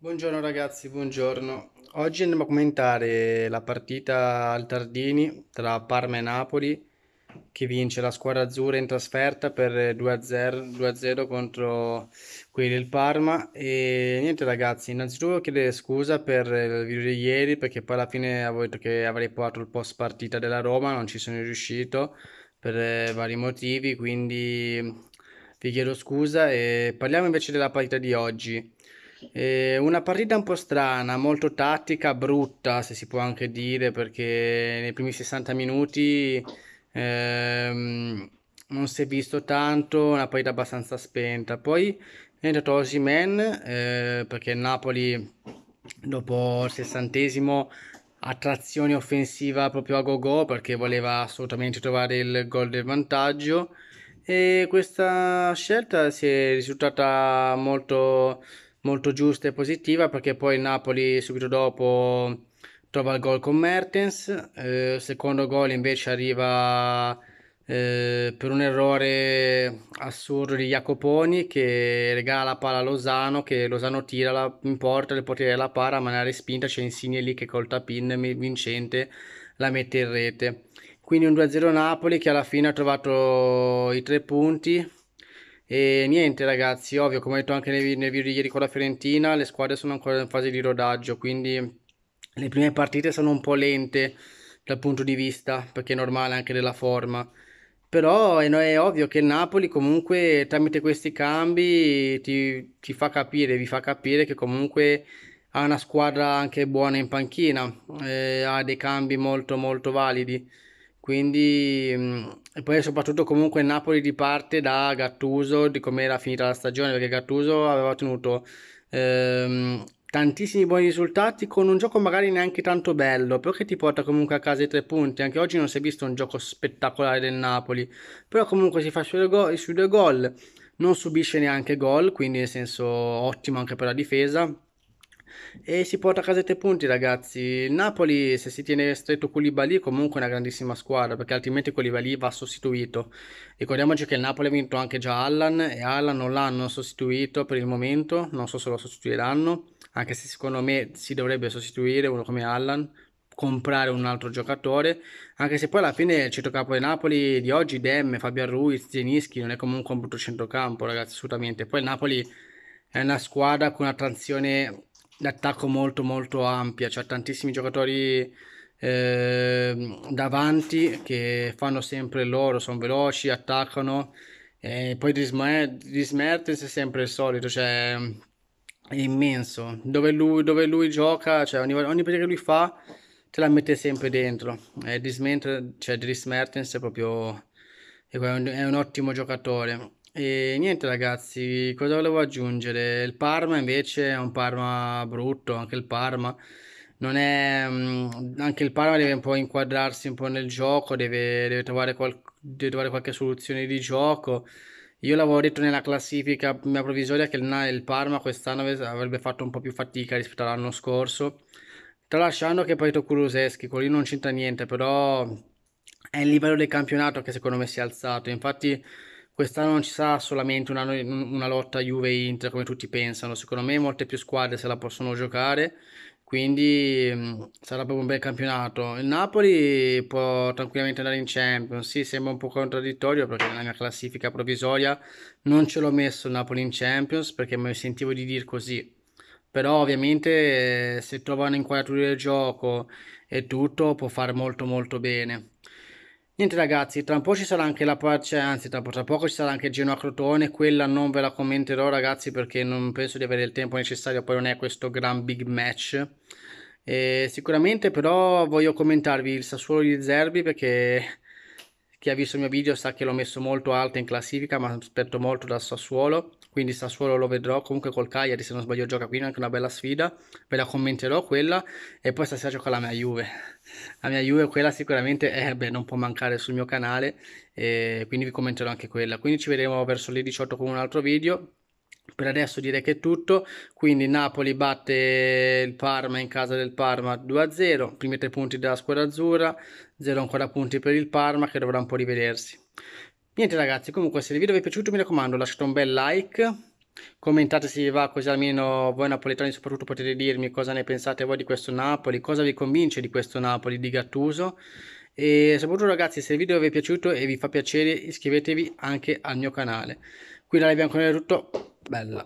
Buongiorno ragazzi, buongiorno. Oggi andiamo a commentare la partita al Tardini tra Parma e Napoli che vince la squadra azzurra in trasferta per 2-0 contro quelli del Parma e niente ragazzi, innanzitutto chiedo scusa per il video di ieri perché poi alla fine avevo detto che avrei portato il post partita della Roma, non ci sono riuscito per vari motivi, quindi vi chiedo scusa e parliamo invece della partita di oggi. Eh, una partita un po' strana, molto tattica, brutta se si può anche dire, perché nei primi 60 minuti ehm, non si è visto tanto, una partita abbastanza spenta. Poi è entrato Osimhen eh, perché il Napoli dopo il sessantesimo attrazione offensiva proprio a go-go perché voleva assolutamente trovare il gol del vantaggio e questa scelta si è risultata molto molto giusta e positiva perché poi il Napoli subito dopo trova il gol con Mertens, eh, secondo gol invece arriva eh, per un errore assurdo di Jacoponi che regala la palla a Lozano, che Lozano tira la, in porta, le portiere la para, ma nella respinta c'è Insigne lì che col tapin vincente la mette in rete. Quindi un 2-0 Napoli che alla fine ha trovato i tre punti e niente ragazzi, ovvio, come ho detto anche nel, nel video di ieri con la Fiorentina, le squadre sono ancora in fase di rodaggio, quindi le prime partite sono un po' lente dal punto di vista, perché è normale anche della forma. Però è, è ovvio che il Napoli comunque tramite questi cambi ti, ti fa capire, vi fa capire che comunque ha una squadra anche buona in panchina, eh, ha dei cambi molto molto validi. Quindi, mm, e poi soprattutto comunque Napoli riparte da Gattuso, di come era finita la stagione, perché Gattuso aveva ottenuto ehm, tantissimi buoni risultati con un gioco magari neanche tanto bello, però che ti porta comunque a casa i tre punti. Anche oggi non si è visto un gioco spettacolare del Napoli, però comunque si fa sui due gol, sui due gol non subisce neanche gol, quindi nel senso ottimo anche per la difesa e si porta a casa 7 punti ragazzi. Il Napoli se si tiene stretto Koulibaly comunque è una grandissima squadra perché altrimenti Koulibaly va sostituito. Ricordiamoci che il Napoli ha vinto anche già Allan e Allan non l'hanno sostituito per il momento non so se lo sostituiranno anche se secondo me si dovrebbe sostituire uno come Allan comprare un altro giocatore. Anche se poi alla fine il centrocampo del Napoli di oggi Dem, Fabian Ruiz, Zenischi non è comunque un brutto centrocampo ragazzi assolutamente. Poi il Napoli è una squadra con una transizione d'attacco molto molto ampia, c'è tantissimi giocatori eh, davanti che fanno sempre loro, sono veloci, attaccano. E poi Dries Mertens è sempre il solito, cioè è immenso, dove lui, dove lui gioca, cioè ogni, ogni partita che lui fa te la mette sempre dentro, e Dries cioè Mertens è proprio è un, è un ottimo giocatore e niente ragazzi, cosa volevo aggiungere? Il Parma invece è un Parma brutto, anche il Parma non è... Mm, anche il Parma deve un po' inquadrarsi un po' nel gioco, deve, deve trovare, qual, deve trovare qualche soluzione di gioco. Io l'avevo detto nella classifica mia provvisoria che il, il Parma quest'anno avrebbe fatto un po' più fatica rispetto all'anno scorso. Tralasciando che poi Kuluseschi, quello lì non c'entra niente, però è il livello del campionato che secondo me si è alzato. Infatti quest'anno non ci sarà solamente una, una lotta Juve-Inter come tutti pensano, secondo me molte più squadre se la possono giocare, quindi mm, sarà proprio un bel campionato. Il Napoli può tranquillamente andare in Champions, sì sembra un po' contraddittorio perché nella mia classifica provvisoria non ce l'ho messo il Napoli in Champions perché mi sentivo di dire così, però ovviamente eh, se trova un'inquadratura del gioco e tutto può fare molto molto bene. Niente ragazzi, tra un po' ci sarà anche la pace, anzi tra, tra poco ci sarà anche Genoa Crotone, quella non ve la commenterò ragazzi perché non penso di avere il tempo necessario, poi non è questo gran big match. E sicuramente però voglio commentarvi il Sassuolo di Zerbi perché chi ha visto il mio video sa che l'ho messo molto alto in classifica ma aspetto molto dal Sassuolo quindi Sassuolo lo vedrò. Comunque col Cagliari se non sbaglio gioca qui anche una bella sfida. Ve la commenterò quella. E poi stasera gioca la mia Juve. La mia Juve quella sicuramente eh, beh, non può mancare sul mio canale e quindi vi commenterò anche quella. Quindi ci vedremo verso le 18 con un altro video per adesso direi che è tutto. Quindi Napoli batte il Parma in casa del Parma 2-0 primi tre punti della squadra azzurra 0 ancora punti per il Parma che dovrà un po' rivedersi. Niente ragazzi comunque se il video vi è piaciuto mi raccomando lasciate un bel like commentate se vi va così almeno voi napoletani soprattutto potete dirmi cosa ne pensate voi di questo Napoli, cosa vi convince di questo Napoli di Gattuso. E soprattutto ragazzi se il video vi è piaciuto e vi fa piacere iscrivetevi anche al mio canale. Qui da ancora è tutto, bella!